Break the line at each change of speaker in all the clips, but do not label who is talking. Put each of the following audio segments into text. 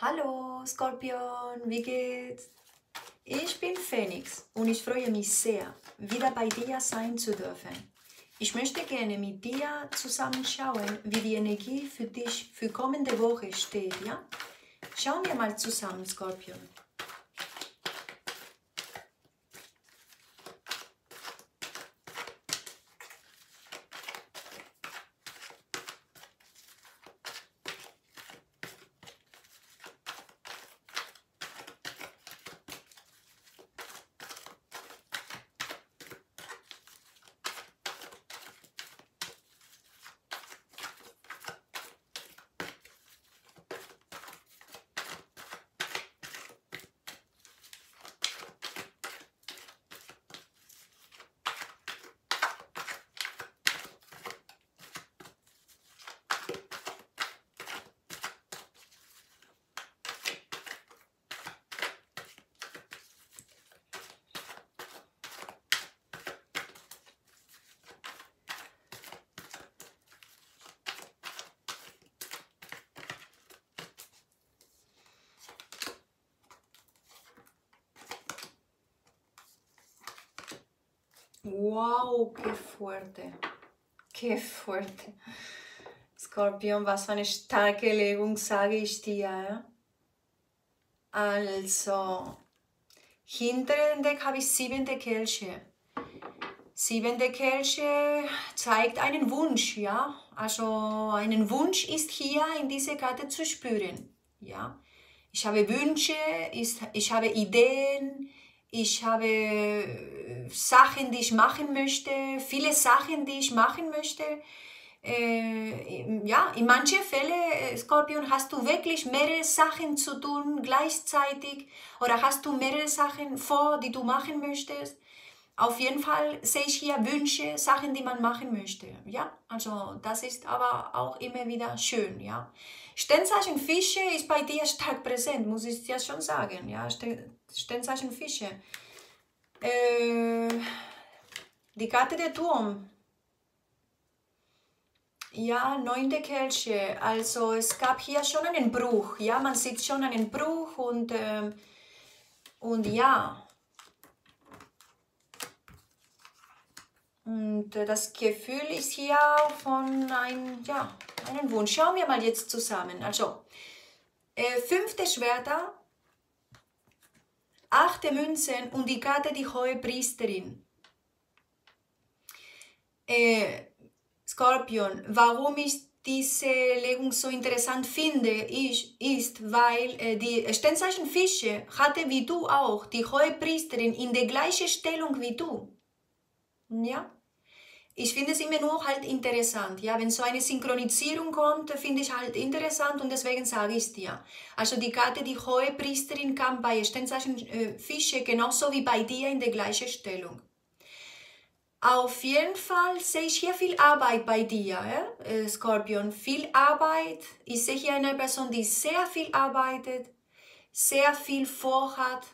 Hallo Skorpion, wie geht's? Ich bin Phoenix und ich freue mich sehr, wieder bei dir sein zu dürfen. Ich möchte gerne mit dir zusammen schauen, wie die Energie für dich für kommende Woche steht, ja? Schauen wir mal zusammen, Skorpion. Wow, qué fuerte. Qué fuerte. Skorpion, was für eine starke Legung, sage ich dir. Also, hinter dem Deck habe ich siebente Kelche. Siebente Kelche zeigt einen Wunsch, ja. Also einen Wunsch ist hier in dieser Karte zu spüren, ja. Ich habe Wünsche, ich habe Ideen, ich habe Sachen, die ich machen möchte, viele Sachen, die ich machen möchte. Äh, ja, in manchen Fällen, Skorpion, hast du wirklich mehrere Sachen zu tun gleichzeitig oder hast du mehrere Sachen vor, die du machen möchtest. Auf jeden Fall sehe ich hier Wünsche, Sachen, die man machen möchte. Ja, also das ist aber auch immer wieder schön. Ja, Sternzeichen Fische ist bei dir stark präsent, muss ich dir schon sagen. Ja, Sternzeichen Fische. Äh, die Karte der Turm. Ja, neunte Kelche. Also es gab hier schon einen Bruch. Ja, man sieht schon einen Bruch und, äh, und ja. Und äh, das Gefühl ist hier von ein, ja, einem Wunsch. Schauen wir mal jetzt zusammen. Also, äh, fünfte Schwerter, achte Münzen und die Karte die hohe Priesterin. Äh, Skorpion, warum ich diese Legung so interessant finde, ist, ist weil äh, die Sternzeichen Fische hatte wie du auch die hohe Priesterin in der gleichen Stellung wie du. Ja? Ich finde es immer nur halt interessant. Ja, wenn so eine Synchronisierung kommt, finde ich halt interessant und deswegen sage ich es dir. Also die Karte, die hohe Priesterin kam bei Sternzeichen äh, Fische genauso wie bei dir in der gleichen Stellung. Auf jeden Fall sehe ich hier viel Arbeit bei dir, äh, Skorpion. Viel Arbeit. Ich sehe hier eine Person, die sehr viel arbeitet, sehr viel vorhat,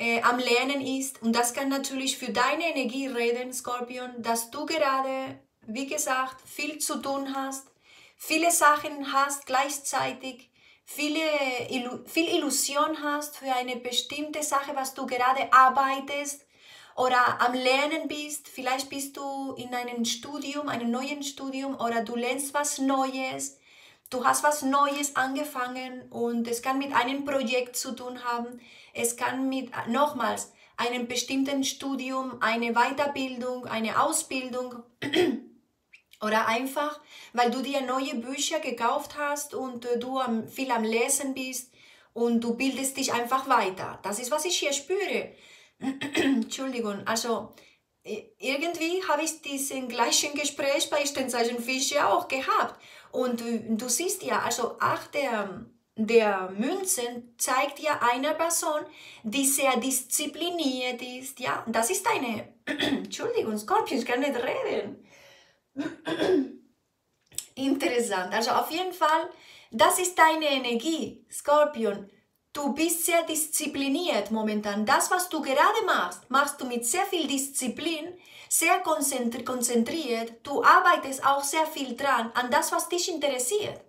äh, am Lernen ist. Und das kann natürlich für deine Energie reden, Skorpion, dass du gerade, wie gesagt, viel zu tun hast, viele Sachen hast gleichzeitig, viele, viel Illusion hast für eine bestimmte Sache, was du gerade arbeitest oder am Lernen bist. Vielleicht bist du in einem Studium, einem neuen Studium oder du lernst was Neues. Du hast was Neues angefangen und es kann mit einem Projekt zu tun haben. Es kann mit, nochmals, einem bestimmten Studium, eine Weiterbildung, eine Ausbildung oder einfach, weil du dir neue Bücher gekauft hast und äh, du am, viel am Lesen bist und du bildest dich einfach weiter. Das ist, was ich hier spüre. Entschuldigung, also irgendwie habe ich diesen gleichen Gespräch bei Sternzeichen Fische auch gehabt. Und du, du siehst ja, also acht der der Münzen zeigt ja eine Person, die sehr diszipliniert ist. Ja, das ist eine, Entschuldigung, Skorpion, ich kann nicht reden. Interessant. Also auf jeden Fall, das ist deine Energie, Skorpion. Du bist sehr diszipliniert momentan. Das, was du gerade machst, machst du mit sehr viel Disziplin, sehr konzentriert. Du arbeitest auch sehr viel dran an das, was dich interessiert.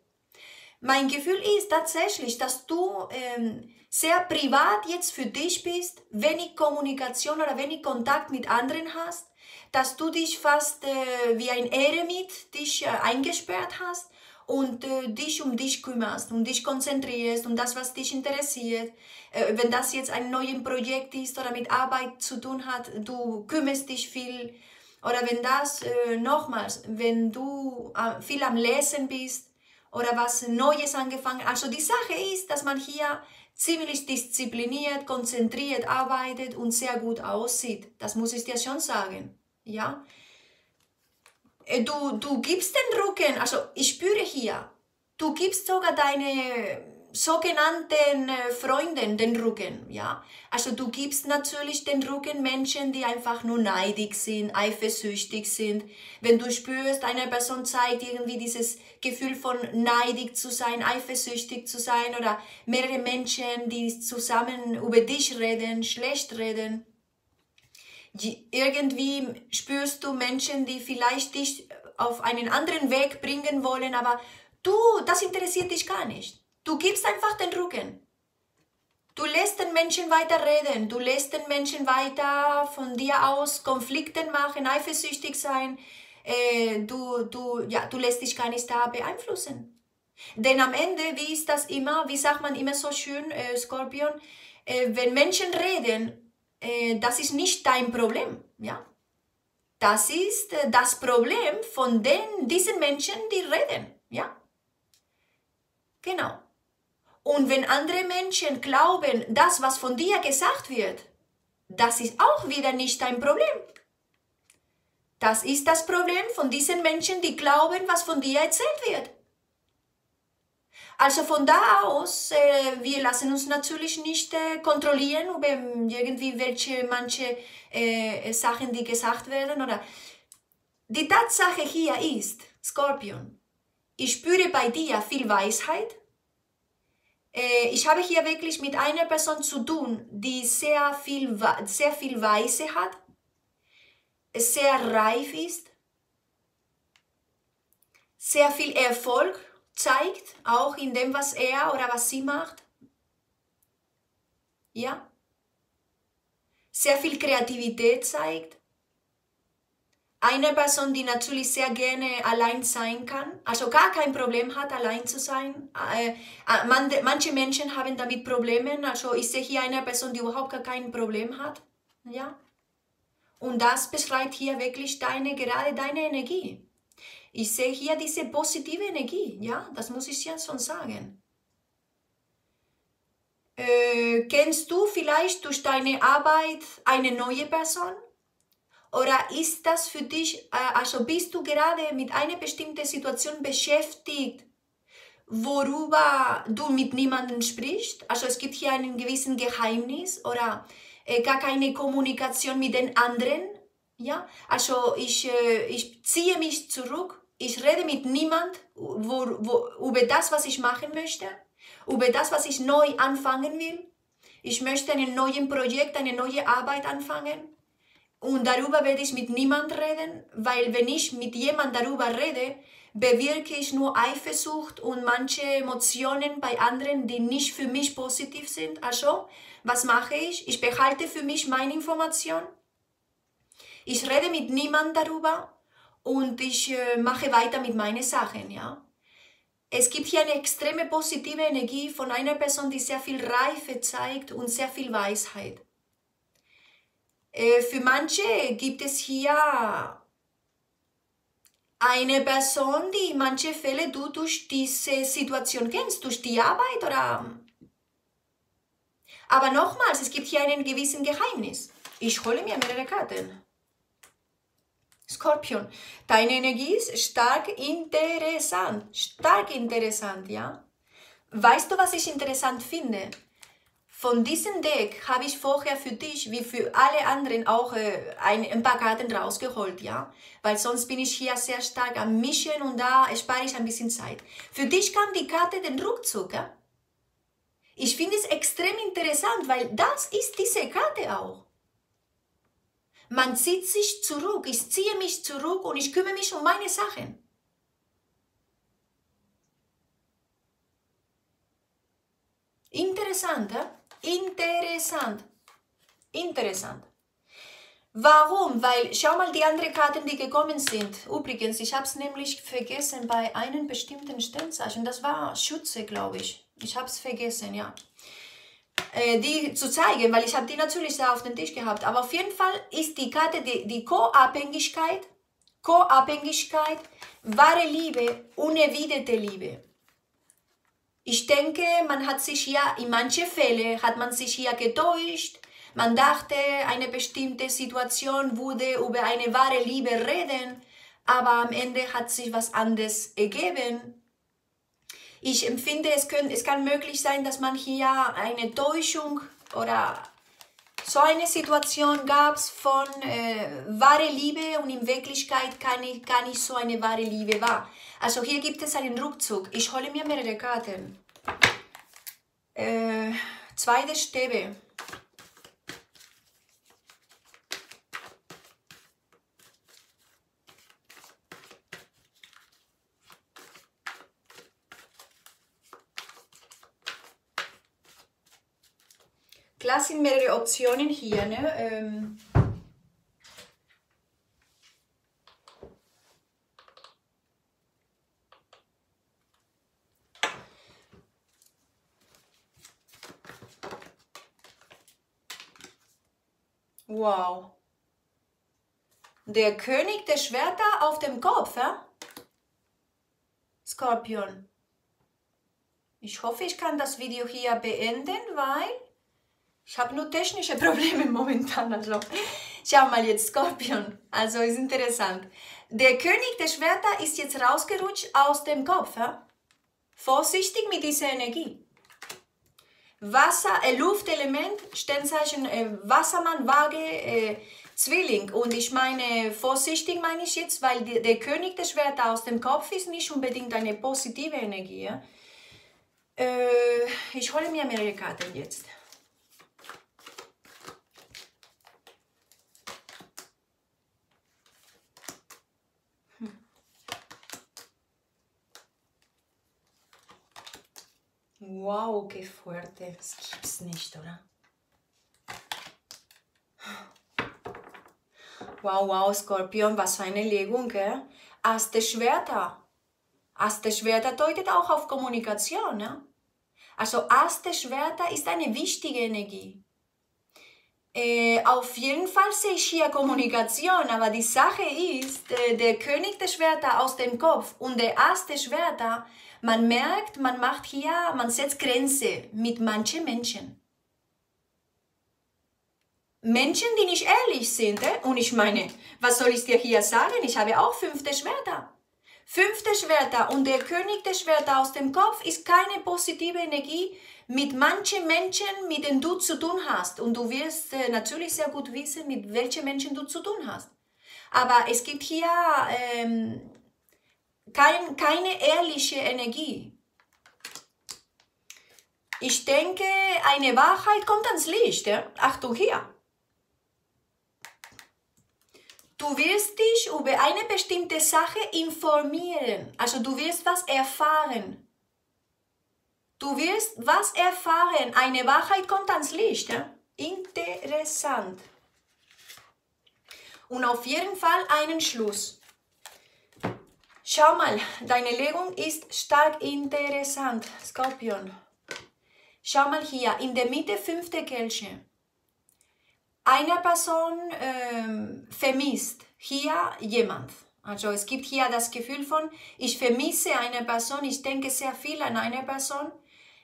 Mein Gefühl ist tatsächlich, dass du ähm, sehr privat jetzt für dich bist, wenig Kommunikation oder wenig Kontakt mit anderen hast, dass du dich fast äh, wie ein Eremit dich äh, eingesperrt hast und äh, dich um dich kümmerst und dich konzentrierst und das, was dich interessiert. Äh, wenn das jetzt ein neues Projekt ist oder mit Arbeit zu tun hat, du kümmerst dich viel. Oder wenn das, äh, nochmals, wenn du äh, viel am Lesen bist oder was Neues angefangen. Also die Sache ist, dass man hier ziemlich diszipliniert, konzentriert arbeitet und sehr gut aussieht. Das muss ich dir schon sagen. Ja, du, du gibst den Rücken, also ich spüre hier, du gibst sogar deine sogenannten äh, Freunden den Rücken, ja. Also du gibst natürlich den Rücken Menschen, die einfach nur neidig sind, eifersüchtig sind. Wenn du spürst, eine Person zeigt irgendwie dieses Gefühl von neidig zu sein, eifersüchtig zu sein oder mehrere Menschen, die zusammen über dich reden, schlecht reden, irgendwie spürst du Menschen, die vielleicht dich auf einen anderen Weg bringen wollen, aber du, das interessiert dich gar nicht. Du gibst einfach den Rücken. Du lässt den Menschen weiter reden, du lässt den Menschen weiter von dir aus Konflikten machen, eifersüchtig sein. Äh, du, du, ja, du lässt dich gar nicht da beeinflussen. Denn am Ende, wie ist das immer, wie sagt man immer so schön, äh, Skorpion, äh, wenn Menschen reden, äh, das ist nicht dein Problem, ja. Das ist äh, das Problem von den, diesen Menschen, die reden, ja. Genau. Und wenn andere Menschen glauben, das, was von dir gesagt wird, das ist auch wieder nicht dein Problem. Das ist das Problem von diesen Menschen, die glauben, was von dir erzählt wird. Also von da aus, äh, wir lassen uns natürlich nicht äh, kontrollieren über irgendwie welche manche äh, Sachen, die gesagt werden. Oder die Tatsache hier ist, Skorpion, ich spüre bei dir viel Weisheit. Äh, ich habe hier wirklich mit einer Person zu tun, die sehr viel, sehr viel Weise hat, sehr reif ist, sehr viel Erfolg zeigt, auch in dem, was er oder was sie macht. Ja? Sehr viel Kreativität zeigt. Eine Person, die natürlich sehr gerne allein sein kann, also gar kein Problem hat, allein zu sein. Äh, äh manche Menschen haben damit Probleme, also ich sehe hier eine Person, die überhaupt gar kein Problem hat. Ja? Und das beschreibt hier wirklich deine, gerade deine Energie. Ich sehe hier diese positive Energie, ja, das muss ich jetzt schon sagen. Äh, kennst du vielleicht durch deine Arbeit eine neue Person? Oder ist das für dich, äh, also bist du gerade mit einer bestimmten Situation beschäftigt, worüber du mit niemandem sprichst? Also es gibt hier einen gewissen Geheimnis oder äh, gar keine Kommunikation mit den anderen. Ja, also ich, äh, ich ziehe mich zurück ich rede mit niemand wo, wo, über das, was ich machen möchte, über das, was ich neu anfangen will. Ich möchte ein neues Projekt, eine neue Arbeit anfangen. Und darüber werde ich mit niemand reden, weil wenn ich mit jemand darüber rede, bewirke ich nur Eifersucht und manche Emotionen bei anderen, die nicht für mich positiv sind. Also, was mache ich? Ich behalte für mich meine Information. Ich rede mit niemand darüber und ich äh, mache weiter mit meinen Sachen, ja. Es gibt hier eine extreme positive Energie von einer Person, die sehr viel Reife zeigt und sehr viel Weisheit. Äh, für manche gibt es hier eine Person, die in manchen Fällen du durch diese Situation kennst, durch die Arbeit oder... Aber nochmals, es gibt hier einen gewissen Geheimnis. Ich hole mir mehrere Karten. Skorpion, deine Energie ist stark interessant, stark interessant, ja? Weißt du, was ich interessant finde? Von diesem Deck habe ich vorher für dich, wie für alle anderen, auch äh, ein, paar Karten rausgeholt, ja? Weil sonst bin ich hier sehr stark am Mischen und da spare ich ein bisschen Zeit. Für dich kam die Karte den Rückzug, ja? Ich finde es extrem interessant, weil das ist diese Karte auch. Man zieht sich zurück, ich ziehe mich zurück und ich kümmere mich um meine Sachen. interessant, äh? interessant, interessant. Warum? Weil, schau mal die anderen Karten, die gekommen sind. Übrigens, ich habe es nämlich vergessen bei einem bestimmten Sternzeichen. Das war Schütze, glaube ich. Ich habe es vergessen, ja. Äh, die zu zeigen, weil ich habe die natürlich da auf dem Tisch gehabt. Aber auf jeden Fall ist die Karte die, die Co-Abhängigkeit, Co-Abhängigkeit, wahre Liebe, unerwiderte Liebe. Ich denke, man hat sich ja, in manchen Fällen hat man sich hier getäuscht, man dachte, eine bestimmte Situation würde über eine wahre Liebe reden, aber am Ende hat sich was anderes ergeben. Ich empfinde, es, können, es kann möglich sein, dass man hier eine Täuschung oder so eine Situation gab von äh, wahre Liebe und in Wirklichkeit gar nicht, gar nicht so eine wahre Liebe war. Also hier gibt es einen Rückzug. Ich hole mir mehrere Karten. Äh, zweite Stäbe. Klar sind mehrere Optionen hier. Ne? Ähm Wow. Der König der Schwerter auf dem Kopf, ja? Skorpion. Ich hoffe, ich kann das Video hier beenden, weil ich habe nur technische Probleme momentan. Also, schau mal jetzt, Skorpion. Also ist interessant. Der König der Schwerter ist jetzt rausgerutscht aus dem Kopf. Ja? Vorsichtig mit dieser Energie. Wasser, äh, Luftelement, Sternzeichen äh, Wassermann, Waage, äh, Zwilling. Und ich meine, vorsichtig meine ich jetzt, weil die, der König der Schwerter aus dem Kopf ist nicht unbedingt eine positive Energie. Ja? Äh, ich hole mir mehrere Karten jetzt. Wow, qué fuerte. Das gibt's nicht, oder? Wow, wow, Skorpion, was für eine Legung, gell? Aste Schwerter. Aste Schwerter deutet auch auf Kommunikation, ne? Also Aste Schwerter ist eine wichtige Energie. Äh, auf jeden Fall sehe ich hier Kommunikation, aber die Sache ist, äh, der König der Schwerter aus dem Kopf und der Aste Schwerter man merkt, man macht hier, man setzt Grenze mit manchen Menschen. Menschen, die nicht ehrlich sind. Eh? Und ich meine, was soll ich dir hier sagen? Ich habe auch fünfte Schwerter. Fünfte Schwerter und der König der Schwerter aus dem Kopf ist keine positive Energie mit manchen Menschen, mit denen du zu tun hast. Und du wirst äh, natürlich sehr gut wissen, mit welchen Menschen du zu tun hast. Aber es gibt hier ähm, kein, keine ehrliche Energie. Ich denke, eine Wahrheit kommt ans Licht. Ja? Achtung hier. Du wirst dich über eine bestimmte Sache informieren. Also du wirst was erfahren. Du wirst was erfahren. Eine Wahrheit kommt ans Licht. Ja? Interessant. Und auf jeden Fall einen Schluss. Schau mal, deine Legung ist stark interessant, Skorpion. Schau mal hier, in der Mitte fünfte Kelche. Eine Person ähm, vermisst hier jemand. Also es gibt hier das Gefühl von, ich vermisse eine Person, ich denke sehr viel an eine Person.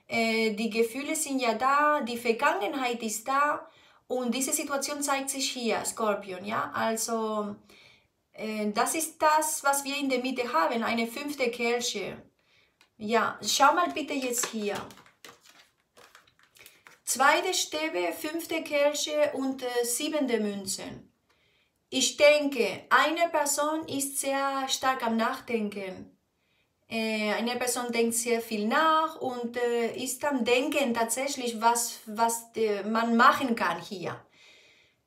Äh, die Gefühle sind ja da, die Vergangenheit ist da und diese Situation zeigt sich hier, Skorpion. Ja? Also äh, das ist das, was wir in der Mitte haben, eine fünfte Kelche. Ja, schau mal bitte jetzt hier. Zweite Stäbe, fünfte Kelche und äh, siebente Münzen. Ich denke, eine Person ist sehr stark am Nachdenken. Äh, eine Person denkt sehr viel nach und äh, ist am Denken tatsächlich, was, was äh, man machen kann hier.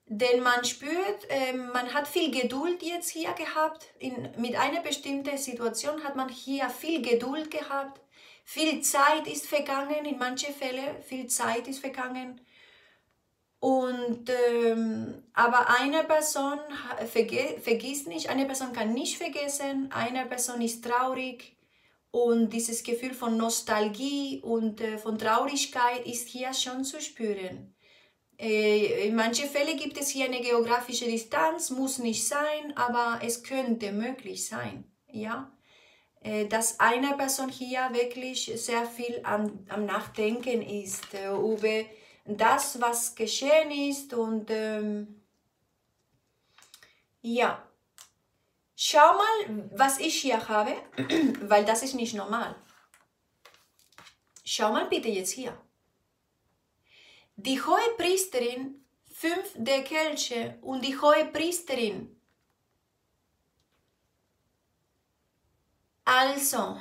Denn man spürt, äh, man hat viel Geduld jetzt hier gehabt. In, mit einer bestimmten Situation hat man hier viel Geduld gehabt, Viel Zeit ist vergangen, in manchen Fällen, viel Zeit ist vergangen. Und, ähm, aber eine Person vergisst nicht, eine Person kann nicht vergessen, eine Person ist traurig und dieses Gefühl von Nostalgie und äh, von Traurigkeit ist hier schon zu spüren. Äh, in manchen Fällen gibt es hier eine geografische Distanz, muss nicht sein, aber es könnte möglich sein. Ja? Äh, dass eine Person hier wirklich sehr viel am, am Nachdenken ist äh, über das, was geschehen ist und ähm, ja. Schau mal, was ich hier habe, weil das ist nicht normal. Schau mal bitte jetzt hier. Die hohe Priesterin, fünf der Kelche und die hohe Priesterin Also,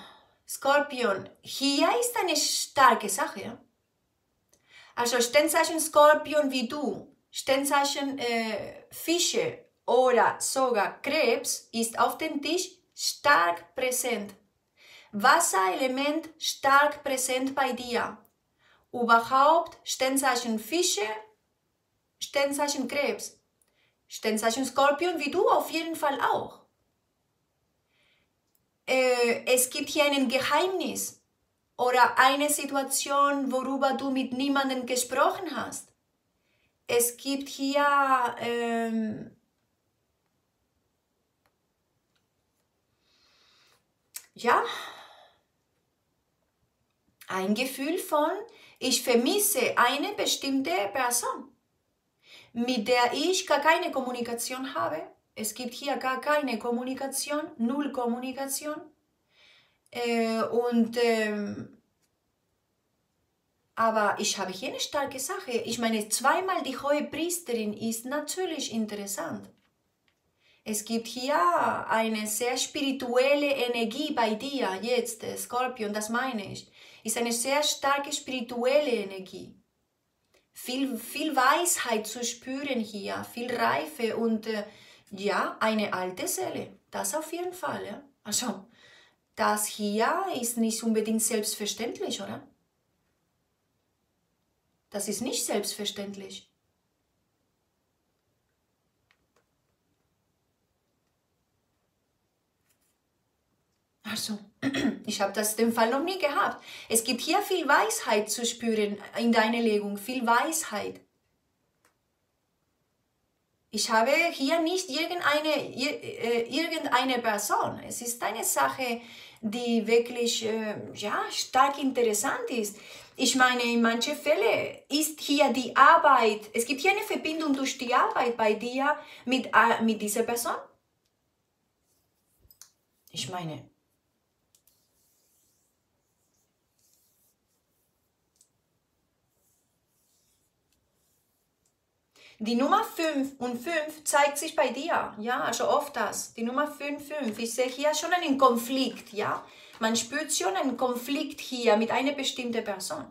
Skorpion, hier ist eine starke Sache. Also Sternzeichen Skorpion wie du, Sternzeichen äh, Fische oder sogar Krebs ist auf dem Tisch stark präsent. Wasserelement stark präsent bei dir. Überhaupt Sternzeichen Fische, Sternzeichen Krebs, Sternzeichen Skorpion wie du auf jeden Fall auch äh, es gibt hier ein Geheimnis oder eine Situation, worüber du mit niemandem gesprochen hast. Es gibt hier ähm, ja ein Gefühl von, ich vermisse eine bestimmte Person, mit der ich gar keine Kommunikation habe es gibt hier gar keine Kommunikation, null Kommunikation. Äh, und ähm, aber ich habe hier eine starke Sache. Ich meine, zweimal die hohe Priesterin ist natürlich interessant. Es gibt hier eine sehr spirituelle Energie bei dir jetzt, äh, Skorpion, das meine ich. Ist eine sehr starke spirituelle Energie. Viel, viel Weisheit zu spüren hier, viel Reife und äh, ja, eine alte Seele, das auf jeden Fall. Ja? Also, das hier ist nicht unbedingt selbstverständlich, oder? Das ist nicht selbstverständlich. Also, ich habe das den Fall noch nie gehabt. Es gibt hier viel Weisheit zu spüren in deiner Legung, viel Weisheit. Ich habe hier nicht irgendeine, äh, irgendeine Person. Es ist eine Sache, die wirklich äh, ja, stark interessant ist. Ich meine, in manchen Fällen ist hier die Arbeit, es gibt hier eine Verbindung durch die Arbeit bei dir mit, äh, mit dieser Person. Ich meine, Die Nummer 5 und 5 zeigt sich bei dir, ja, also oft das. Die Nummer 5, 5. Ich sehe hier schon einen Konflikt, ja. Man spürt schon einen Konflikt hier mit einer bestimmten Person.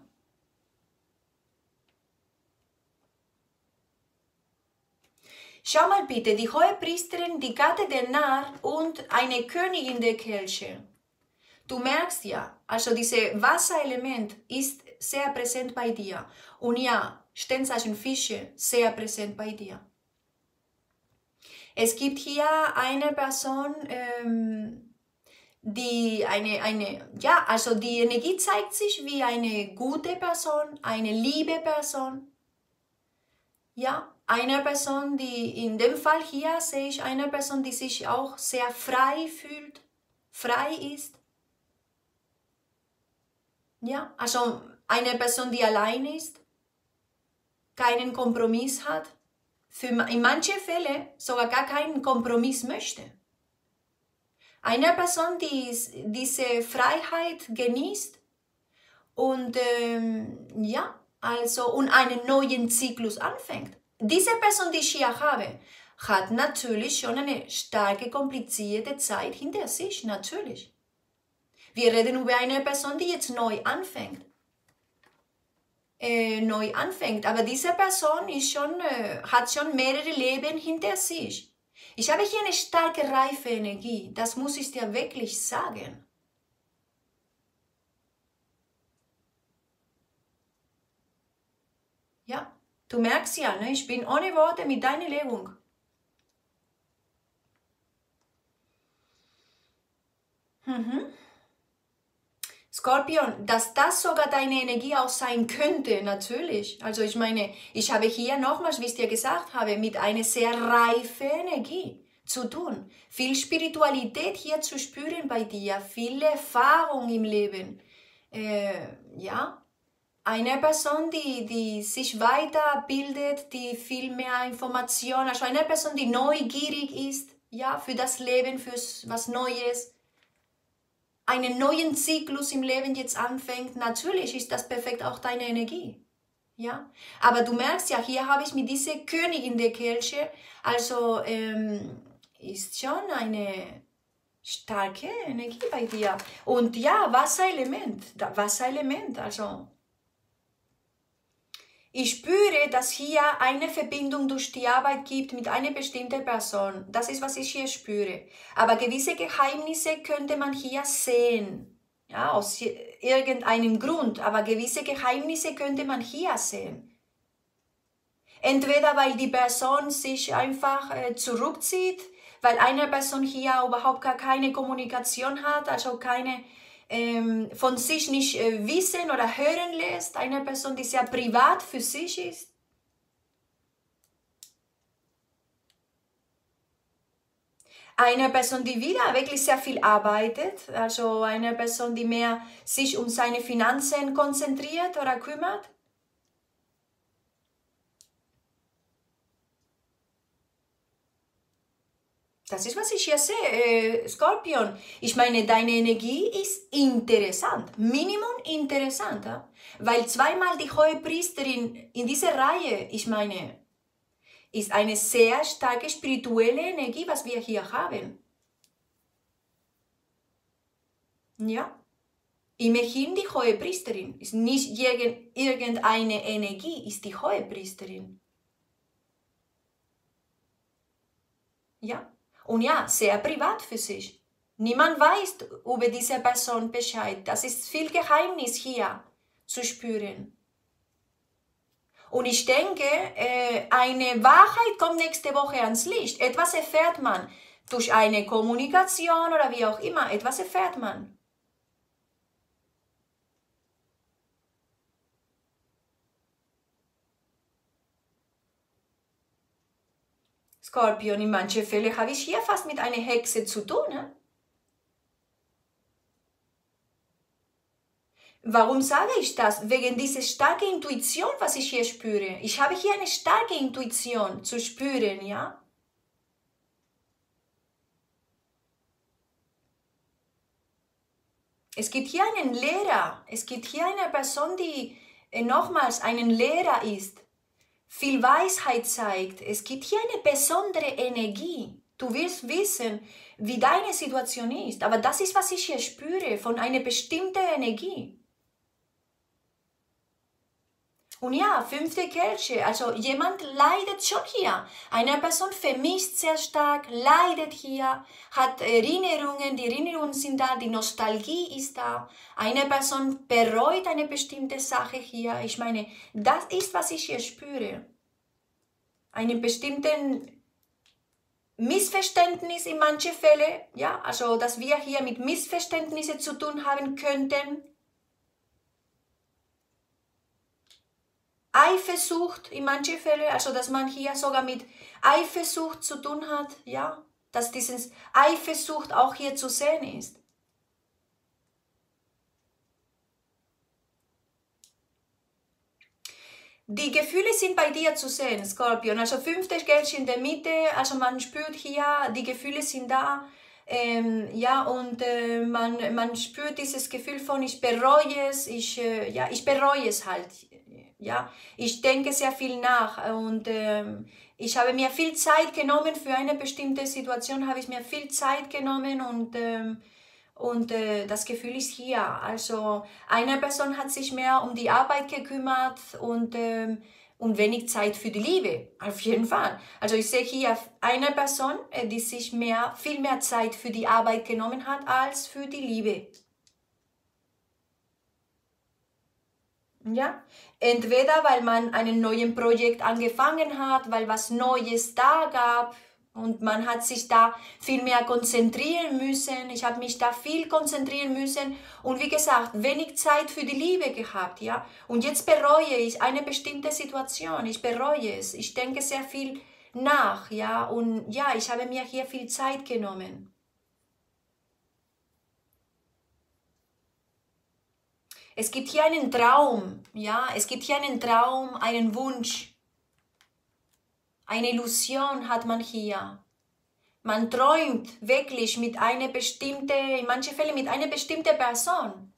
Schau mal bitte, die hohe Priesterin, die Gatte der Narr und eine Königin der Kelche. Du merkst ja, also dieses Wasserelement ist sehr präsent bei dir. Und ja, Sternzeichen Fische sehr präsent bei dir. Es gibt hier eine Person, ähm, die eine, eine, ja, also die Energie zeigt sich wie eine gute Person, eine liebe Person. Ja, eine Person, die in dem Fall hier sehe ich eine Person, die sich auch sehr frei fühlt, frei ist. Ja, also eine Person, die allein ist, keinen Kompromiss hat, für, in manchen Fällen sogar gar keinen Kompromiss möchte. Eine Person, die diese Freiheit genießt und ähm, ja, also und einen neuen Zyklus anfängt. Diese Person, die ich hier habe, hat natürlich schon eine starke, komplizierte Zeit hinter sich, natürlich. Wir reden über eine Person, die jetzt neu anfängt äh, neu anfängt. Aber diese Person ist schon, äh, hat schon mehrere Leben hinter sich. Ich habe hier eine starke, reife Energie. Das muss ich dir wirklich sagen. Ja, du merkst ja, ne? ich bin ohne Worte mit deiner Legung. Mhm. Skorpion, dass das sogar deine Energie auch sein könnte, natürlich. Also ich meine, ich habe hier nochmals, wie ich dir gesagt habe, mit einer sehr reife Energie zu tun. Viel Spiritualität hier zu spüren bei dir, viel Erfahrung im Leben. Äh, ja, eine Person, die, die sich weiterbildet, die viel mehr Informationen, also eine Person, die neugierig ist, ja, für das Leben, für was Neues einen neuen Zyklus im Leben jetzt anfängt, natürlich ist das perfekt auch deine Energie. Ja, aber du merkst ja, hier habe ich mit dieser Königin der Kelche, also ähm, ist schon eine starke Energie bei dir. Und ja, Wasserelement, Wasserelement, also ich spüre, dass hier eine Verbindung durch die Arbeit gibt mit einer bestimmten Person. Das ist, was ich hier spüre. Aber gewisse Geheimnisse könnte man hier sehen. Ja, aus irgendeinem Grund. Aber gewisse Geheimnisse könnte man hier sehen. Entweder weil die Person sich einfach äh, zurückzieht, weil eine Person hier überhaupt gar keine Kommunikation hat, also keine ähm, von sich nicht äh, wissen oder hören lässt, eine Person, die sehr privat für sich ist. Eine Person, die wieder wirklich sehr viel arbeitet, also eine Person, die mehr sich um seine Finanzen konzentriert oder kümmert. Das ist, was ich hier sehe, äh, Skorpion. Ich meine, deine Energie ist interessant, Minimum interessant, ja? weil zweimal die hohe Priesterin in dieser Reihe, ich meine, ist eine sehr starke spirituelle Energie, was wir hier haben. Ja. Immerhin die hohe Priesterin ist nicht irgendeine Energie, ist die hohe Priesterin. Ja. Und ja, sehr privat für sich. Niemand weiß über diese Person Bescheid. Das ist viel Geheimnis hier zu spüren. Und ich denke, äh, eine Wahrheit kommt nächste Woche ans Licht. Etwas erfährt man durch eine Kommunikation oder wie auch immer. Etwas erfährt man. Skorpion, in manchen Fällen habe ich hier fast mit einer Hexe zu tun. Ne? Warum sage ich das? Wegen dieser starken Intuition, was ich hier spüre. Ich habe hier eine starke Intuition zu spüren, ja? Es gibt hier einen Lehrer, es gibt hier eine Person, die äh, nochmals einen Lehrer ist viel Weisheit zeigt. Es gibt hier eine besondere Energie. Du wirst wissen, wie deine Situation ist. Aber das ist, was ich hier spüre, von einer bestimmten Energie. Und ja, fünfte Kelche, also jemand leidet schon hier. Eine Person vermisst sehr stark, leidet hier, hat Erinnerungen, die Erinnerungen sind da, die Nostalgie ist da. Eine Person bereut eine bestimmte Sache hier. Ich meine, das ist, was ich hier spüre. Einen bestimmten Missverständnis in manchen Fällen, ja, also dass wir hier mit Missverständnissen zu tun haben könnten Eifersucht in manchen Fällen, also dass man hier sogar mit Eifersucht zu tun hat, ja, dass dieses Eifersucht auch hier zu sehen ist. Die Gefühle sind bei dir zu sehen, Skorpion. Also fünfte Geld in der Mitte, also man spürt hier, die Gefühle sind da. Ähm, ja, und äh, man, man spürt dieses Gefühl von, ich bereue es, ich, äh, ja, ich bereue es halt. Ja, ich denke sehr viel nach und ähm, ich habe mir viel Zeit genommen für eine bestimmte Situation, habe ich mir viel Zeit genommen und, ähm, und äh, das Gefühl ist hier. Also eine Person hat sich mehr um die Arbeit gekümmert und, ähm, und wenig Zeit für die Liebe, auf jeden Fall. Also ich sehe hier eine Person, äh, die sich mehr, viel mehr Zeit für die Arbeit genommen hat als für die Liebe. Ja, entweder weil man ein neues Projekt angefangen hat, weil was Neues da gab und man hat sich da viel mehr konzentrieren müssen. Ich habe mich da viel konzentrieren müssen und wie gesagt, wenig Zeit für die Liebe gehabt, ja. Und jetzt bereue ich eine bestimmte Situation. Ich bereue es. Ich denke sehr viel nach, ja. Und ja, ich habe mir hier viel Zeit genommen. Es gibt hier einen Traum, ja, es gibt hier einen Traum, einen Wunsch. Eine Illusion hat man hier. Man träumt wirklich mit einer bestimmten, in manchen Fällen mit einer bestimmten Person.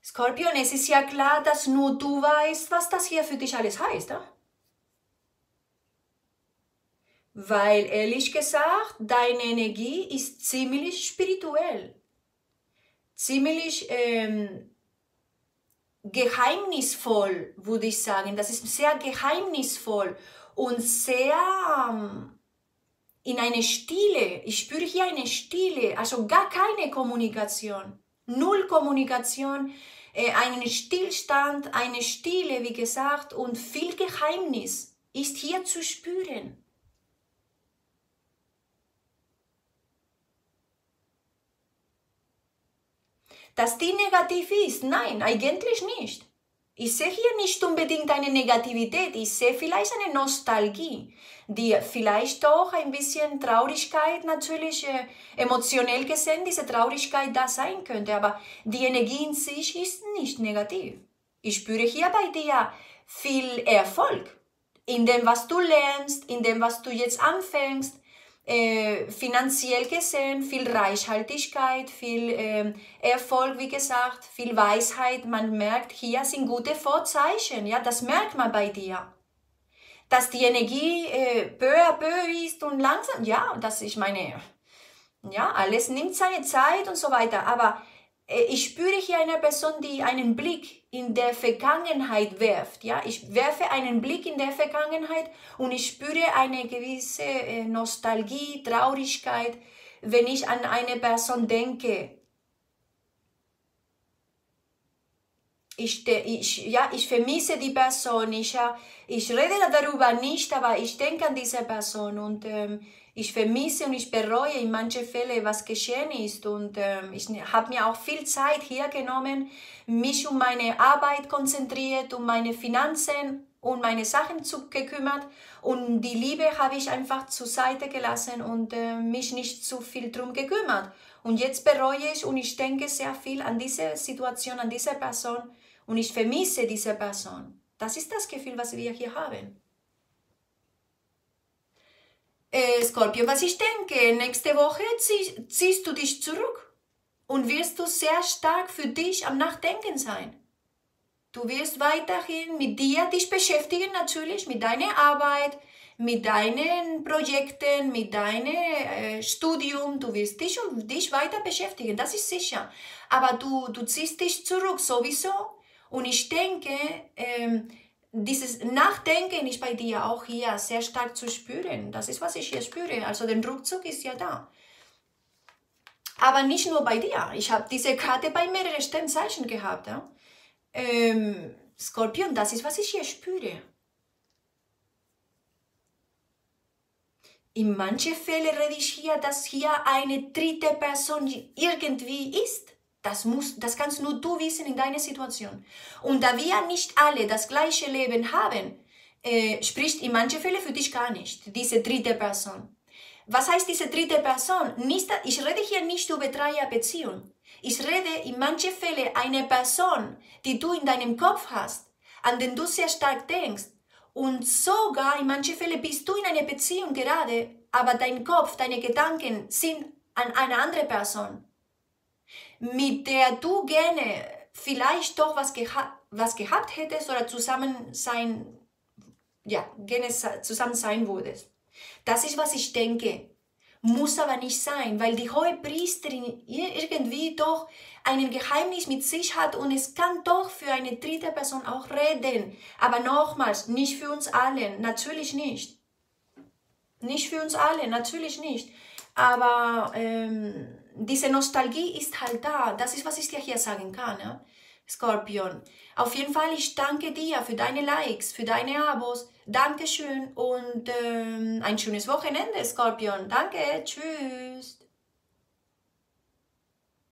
Skorpion, es ist ja klar, dass nur du weißt, was das hier für dich alles heißt. Ja? Weil ehrlich gesagt, deine Energie ist ziemlich spirituell, ziemlich ähm, geheimnisvoll, würde ich sagen. Das ist sehr geheimnisvoll und sehr ähm, in eine Stille. Ich spüre hier eine Stille, also gar keine Kommunikation, null Kommunikation, äh, einen Stillstand, eine Stille, wie gesagt, und viel Geheimnis ist hier zu spüren. Dass die negativ ist. Nein, eigentlich nicht. Ich sehe hier nicht unbedingt eine Negativität, ich sehe vielleicht eine Nostalgie, die vielleicht doch ein bisschen Traurigkeit natürlich äh, emotionell gesehen, diese Traurigkeit da sein könnte, aber die Energie in sich ist nicht negativ. Ich spüre hier bei dir viel Erfolg in dem, was du lernst, in dem, was du jetzt anfängst, äh, finanziell gesehen viel Reichhaltigkeit, viel äh, Erfolg, wie gesagt, viel Weisheit. Man merkt, hier sind gute Vorzeichen. Ja, das merkt man bei dir. Dass die Energie äh, peu à peu ist und langsam, ja, das ich meine, ja, alles nimmt seine Zeit und so weiter. Aber ich spüre hier eine Person, die einen Blick in der Vergangenheit werft. Ja, ich werfe einen Blick in der Vergangenheit und ich spüre eine gewisse äh, Nostalgie, Traurigkeit, wenn ich an eine Person denke. Ich, ich, ja, ich vermisse die Person, ich, ich rede darüber nicht, aber ich denke an diese Person und ähm, ich vermisse und ich bereue in manchen Fällen, was geschehen ist. Und ähm, ich habe mir auch viel Zeit hier genommen, mich um meine Arbeit konzentriert, um meine Finanzen und meine Sachen zu gekümmert. Und die Liebe habe ich einfach zur Seite gelassen und äh, mich nicht zu viel drum gekümmert. Und jetzt bereue ich und ich denke sehr viel an diese Situation, an diese Person und ich vermisse diese Person. Das ist das Gefühl, was wir hier haben äh, Skorpion, was ich denke, nächste Woche zieh, ziehst du dich zurück und wirst du sehr stark für dich am Nachdenken sein. Du wirst weiterhin mit dir dich beschäftigen, natürlich mit deiner Arbeit, mit deinen Projekten, mit deinem äh, Studium. Du wirst dich dich weiter beschäftigen, das ist sicher. Aber du, du ziehst dich zurück sowieso. Und ich denke, ähm, dieses Nachdenken ist bei dir auch hier sehr stark zu spüren. Das ist, was ich hier spüre. Also der Rückzug ist ja da. Aber nicht nur bei dir. Ich habe diese Karte bei mehreren Sternzeichen gehabt. Ja? Ähm, Skorpion, das ist, was ich hier spüre. In manchen Fällen rede ich hier, dass hier eine dritte Person irgendwie ist. Das, muss, das kannst nur du wissen in deiner Situation. Und da wir nicht alle das gleiche Leben haben, äh, spricht in manchen Fällen für dich gar nicht, diese dritte Person. Was heißt diese dritte Person? Nicht, ich rede hier nicht über Dreierbeziehung. Ich rede in manchen Fällen eine Person, die du in deinem Kopf hast, an den du sehr stark denkst. Und sogar in manchen Fällen bist du in einer Beziehung gerade, aber dein Kopf, deine Gedanken sind an eine andere Person mit der du gerne vielleicht doch was, geha was gehabt hättest oder zusammen sein, ja, gerne zusammen sein würdest. Das ist, was ich denke. Muss aber nicht sein, weil die hohe Priesterin irgendwie doch ein Geheimnis mit sich hat und es kann doch für eine dritte Person auch reden. Aber nochmals, nicht für uns alle, natürlich nicht. Nicht für uns alle, natürlich nicht. Aber ähm, diese Nostalgie ist halt da. Das ist, was ich dir hier sagen kann. Ja? Skorpion. Auf jeden Fall, ich danke dir für deine Likes, für deine Abos. Dankeschön und ähm, ein schönes Wochenende, Skorpion. Danke, tschüss.